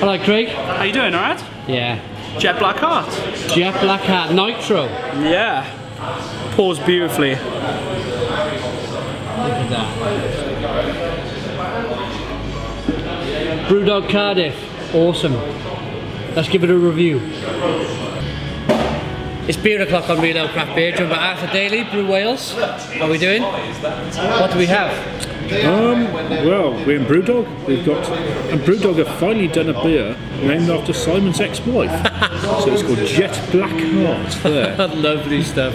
Hello, Craig. How you doing, alright? Yeah. Jet Black Heart. Jet Black Heart Nitro. Yeah. Pours beautifully. Look at that. Brewdog Cardiff. Awesome. Let's give it a review. It's beer o'clock on Real Ale Craft Beer, joined by Arthur Daly, Brew Wales. How are we doing? What do we have? Um, well, we're in Brewdog. We've got, and Brewdog have finally done a beer named after Simon's ex-wife. so it's called Jet Black Heart. There, Lovely stuff.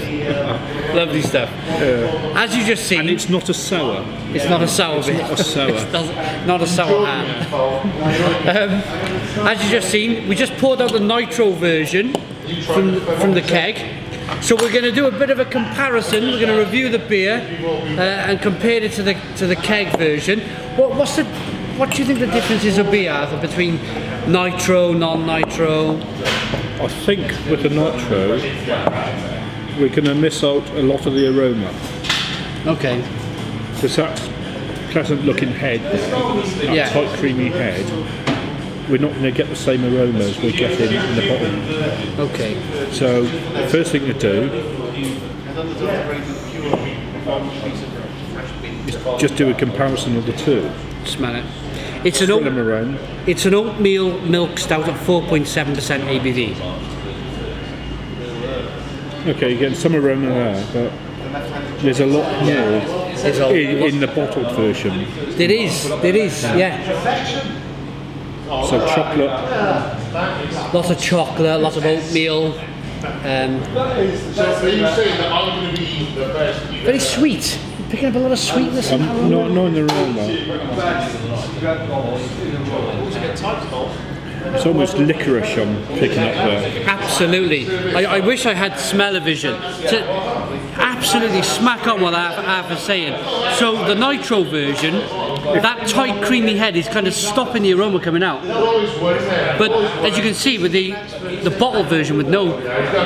Lovely stuff. As you just seen, and it's not a sour. It's not a sour beer. not a sour. it's not, not a sour ham. um, as you just seen, we just poured out the nitro version from from the keg. So we're going to do a bit of a comparison. We're going to review the beer uh, and compare it to the to the keg version. What what's the what do you think the differences will be, Arthur, between nitro, non-nitro? I think with the nitro, we're going to miss out a lot of the aroma Okay. because that pleasant-looking head, there, that Yeah. tight, creamy head. We're not going to get the same aroma as we're getting in the bottle. Okay. So, first thing to do is just do a comparison of the two. Smell it. It's an oat, around. it's an oatmeal milk stout at 4.7% ABV. Okay, you're getting some aroma there, but there's a lot more in, in the bottled version. There is, there is, yeah. So chocolate, Lots of chocolate, lots of oatmeal. Um, very sweet. Picking up a lot of sweetness. um, in that not, not in the aroma. It's almost licorice I'm picking up there. Absolutely. I, I wish I had smell-o-vision to absolutely smack on what Arthur Arthur's saying. So the nitro version, that tight creamy head is kind of stopping the aroma coming out. But as you can see with the the bottle version with no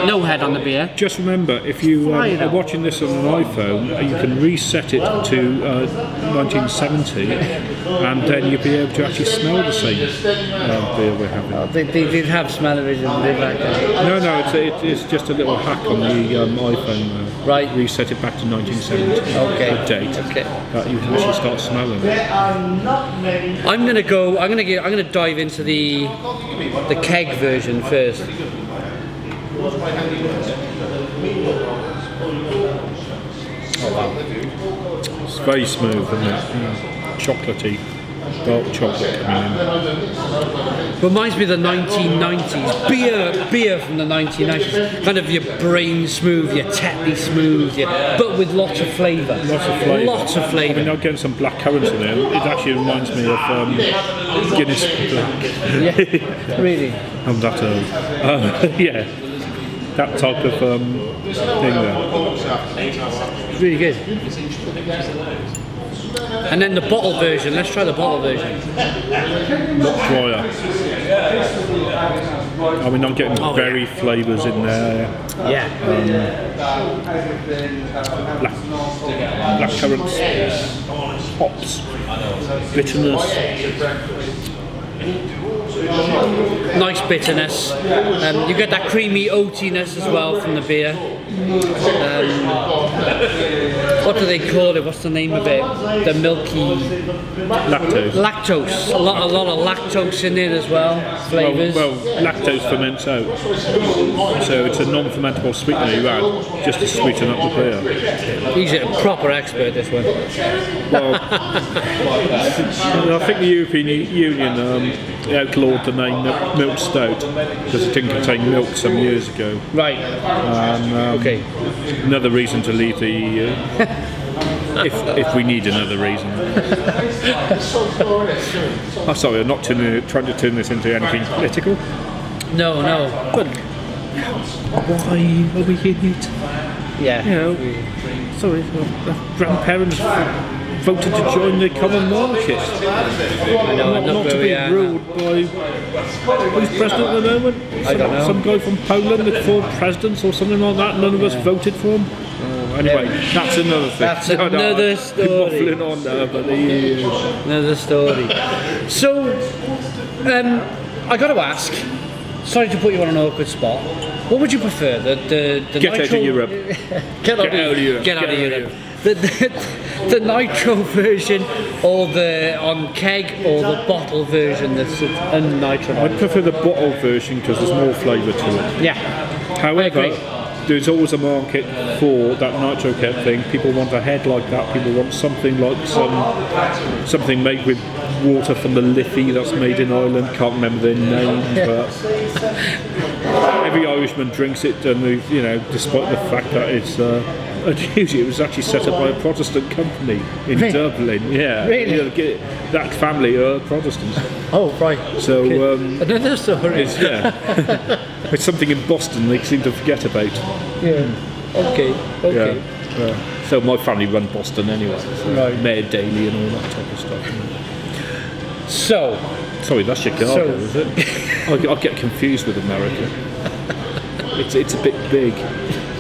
no head on the beer, Just remember, if you um, are watching this on an iPhone, uh, you can reset it to uh, 1970, and then you'll be able to actually smell the same uh, beer we're having. they, they did have smell-o-vision. They like that. No, no, it's, it, it's just a little hack on the um, iPhone. Uh, Right. Reset it back to 1970. Okay. The date. Okay. That you can actually start smelling it. I'm gonna go. I'm gonna get. I'm gonna dive into the the keg version first. Oh It's very smooth, isn't it? Mm. Chocolatey. Dark chocolate coming in. Reminds me of the 1990s beer. Beer from the 1990s. Kind of your brain smooth, your tappy smooth, your, but with lots of flavour. Lots of flavour. Lots of flavour. I mean. I'm getting some black currants in there. It actually reminds me of um, Guinness Black. Yeah. Really. I'm that old. Uh, yeah. That type of um, thing there. Really good. And then the bottle version. Let's try the bottle version. Not drier. I mean, I'm getting Oh, very flavours in there. Yeah. Black, black currants, hops, bitterness. Nice bitterness. Um, you get that creamy oatiness as well from the beer. Um, what do they call it? What's the name of it? The milky Lactose. lactose. A lot, a lot of lactose in it as well. Well, Flavors. well, lactose ferments out. So it's a non-fermentable sweetener you add just to sweeten up the beer. He's a proper expert. This one. Well, I think the European Union um, outlawed the name milk, milk stout because it didn't contain milk some years ago. Right. Um, Okay. Another reason to leave the EU. if, if we need another reason. I'm sorry, I'm not turning, trying to turn this into anything political. No, no. But why are we in it? Yeah. You know, sorry, grandparents voted to join the common market. I know. Not, Not not to be are. ruled by who's president at the moment? I don't know. Some guy from Poland, the four presidents or something like that. None of us voted for him. Anyway, that's another thing. That's I know, another I'm story. on now, but the, Another story. So, um, I got to ask. Sorry to put you on an awkward spot. What would you prefer? The the, the Get out of nitro- Europe. Get, out, out of Europe. Get out of Get out of Europe. The, the, the nitro version, or the on keg, or the bottle version that's unnitro. I'd prefer the bottle version because there's more flavour to it. Yeah. However, there's always a market for that nitro cat thing. People want a head like that. People want something like some something made with water from the Liffey that's made in Ireland. Can't remember their name, but every Irishman drinks it, and you know, despite the fact that it's. Uh, Usually, it was actually set up by a Protestant company in Really? Dublin. Yeah, Really? You know, that family are Protestants. Oh right. So Okay. um, Another story. it's yeah, it's something in Boston they seem to forget about. yeah. Okay. Okay. Yeah. yeah. So my family run Boston anyway. So Right. Mayor Daley and all that type of stuff. So, Sorry, that's Chicago, So- is it? I, I get confused with America. It's it's a bit big.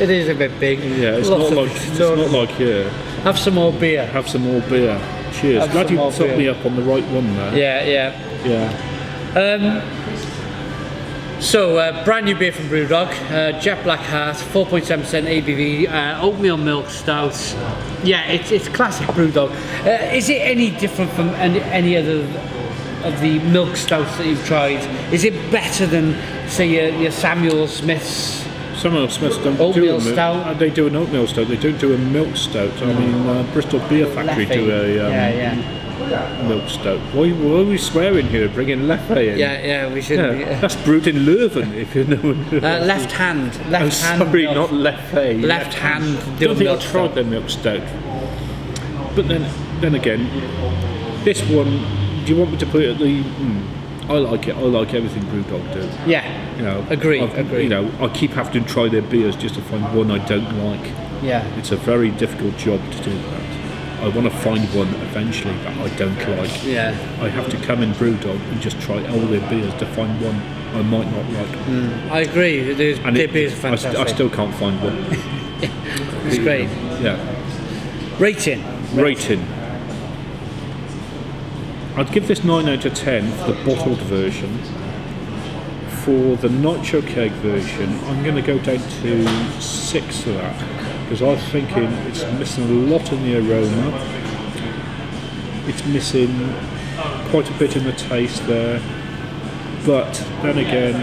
It is a bit big. Yeah, it's Lots not like it's not like here. Have some more beer. Have some more beer. Cheers. Have Glad you took beer. me up on the right one there. Yeah, yeah. Yeah. So, uh, brand new beer from Brewdog, uh, Jet Black Heart, 4.7% ABV, uh, oatmeal milk stout. Yeah, it's, it's classic Brewdog. Uh, is it any different from any, any other of the milk stouts that you've tried? Is it better than, say, your, your Samuel Smith's? Samuel Smiths don't do Oatmeal a milk, stout. uh, They do an oatmeal stout. They don't do a milk stout. I mean, uh, Bristol Beer Factory Leffe? do a um, yeah, yeah. milk stout. Why, why are we swearing here? Bringing Leffe in? Yeah, yeah, we shouldn't Yeah, be. that's brewed in Leuven, if you know. Uh, left hand. Left hand. sorry, milk. not Leffe. Left hand do don't think milk I tried their milk stout. But then, then again, this one. Do you want me to put it at the? Hmm, I like it. I like everything Brewdog do. Yeah, You know, Agree. I've- You know, I keep having to try their beers just to find one I don't like. yeah. It's a very difficult job to do that. I want to find one eventually that I don't like. Yeah. I have to come in Brewdog and just try all their beers to find one I might not like. Mm, I agree. There's, And their it- beers are I, st- fantastic. I still can't find one. it's great. Yeah. Rating. Rating. I'd give this 9 out of 10 for the bottled version. For the Nitro Keg version, I'm going to go down to 6 for that. Because I'm thinking it's missing a lot in the aroma. It's missing quite a bit in the taste there. But then again,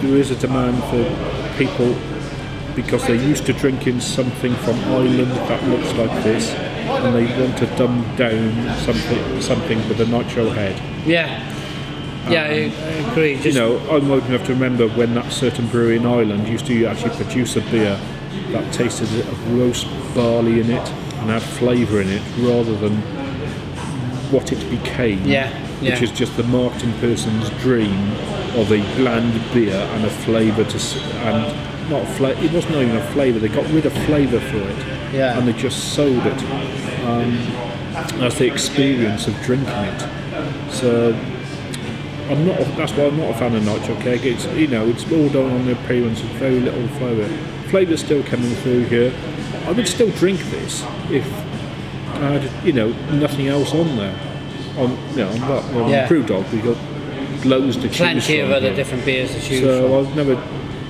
there is a demand for people because they're used to drinking something from Ireland that looks like this, and they want to dumb down something something with a nitro head. Yeah. Yeah, I, I agree. You know, I'm old enough to remember when that certain brewery in Ireland used to actually produce a beer that tasted of roast barley in it and had flavour in it, rather than what it became. Yeah, Which is just the marketing person's dream of a bland beer and a flavour to and not fla- it wasn't even a flavour. They got rid of flavour for it, Yeah. and they just sold it um, as the experience of drinking it. So I'm not. That's why I'm not a fan of nitro keg. It's you know it's all done on the appearance with very little flavour. Flavour's still coming through here. I would still drink this if I had you know nothing else on there. On you know on that on Yeah. Brewdog we got loads to choose plenty of other here. different beers to choose So from. I'd never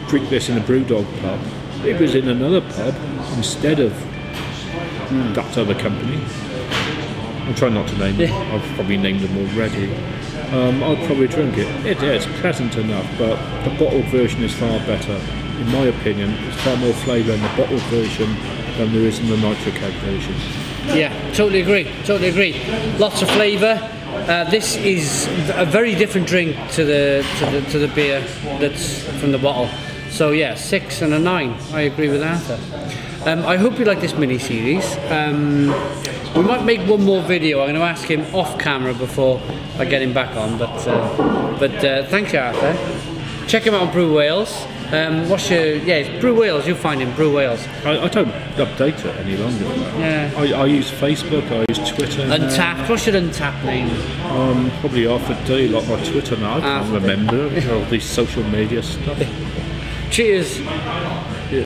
drink this in a Brewdog pub. It was in another pub instead of that other company. I'm trying not to name them. I've probably named them already. Um, I'd probably drink it. It is pleasant enough, but the bottled version is far better. In my opinion, It's far more flavour in the bottled version than there is in the nitro keg version. Yeah, totally agree. Totally agree. Lots of flavour. Uh, this is a very different drink to the, to the to the beer that's from the bottle. So yeah, six and a nine. I agree with Arthur. Um, I hope you like this mini series. Um, we might make one more video. I'm going to ask him off camera before I get him back on. But uh, but uh, thanks, Arthur. Check him out on Brew Wales. Um, what's your yeah? It's Brew Wales. You'll find him Brew Wales. I, I don't update it any longer. Yeah. I, I use Facebook, I use Twitter. now. Untappd. What's your Untappd name? Um, probably half a day, like my Twitter now. I can't remember all these social media stuff. Cheers.